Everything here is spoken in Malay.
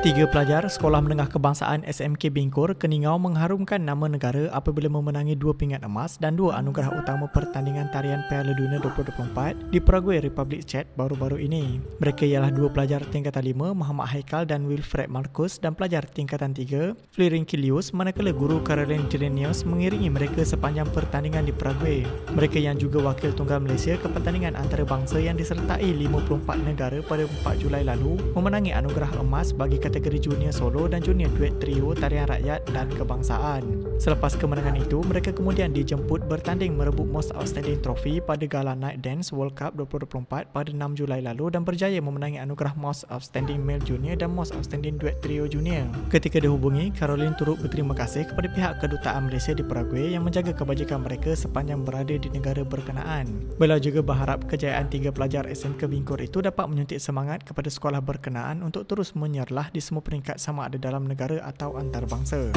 Tiga pelajar Sekolah Menengah Kebangsaan SMK Bingkur Keningau mengharumkan nama negara apabila memenangi dua pingat emas dan dua anugerah utama pertandingan tarian Piala Dunia 2024 di Paraguay Republic Czech baru-baru ini. Mereka ialah dua pelajar tingkatan lima Muhammad Haikal dan Wilfred Marcus dan pelajar tingkatan tiga Flirin Kilius manakala guru Caroline Jirenius mengiringi mereka sepanjang pertandingan di Paraguay. Mereka yang juga wakil tunggal Malaysia ke pertandingan antarabangsa yang disertai 54 negara pada 4 Julai lalu memenangi anugerah emas bagi kategori junior solo dan junior duet trio tarian rakyat dan kebangsaan. Selepas kemenangan itu, mereka kemudian dijemput bertanding merebut Most Outstanding Trophy pada Gala Night Dance World Cup 2024 pada 6 Julai lalu dan berjaya memenangi anugerah Most Outstanding Male Junior dan Most Outstanding Duet Trio Junior. Ketika dihubungi, Caroline turut berterima kasih kepada pihak kedutaan Malaysia di Paraguay yang menjaga kebajikan mereka sepanjang berada di negara berkenaan. Beliau juga berharap kejayaan tiga pelajar SMK Bingkur itu dapat menyuntik semangat kepada sekolah berkenaan untuk terus menyerlah di di semua peringkat sama ada dalam negara atau antarabangsa.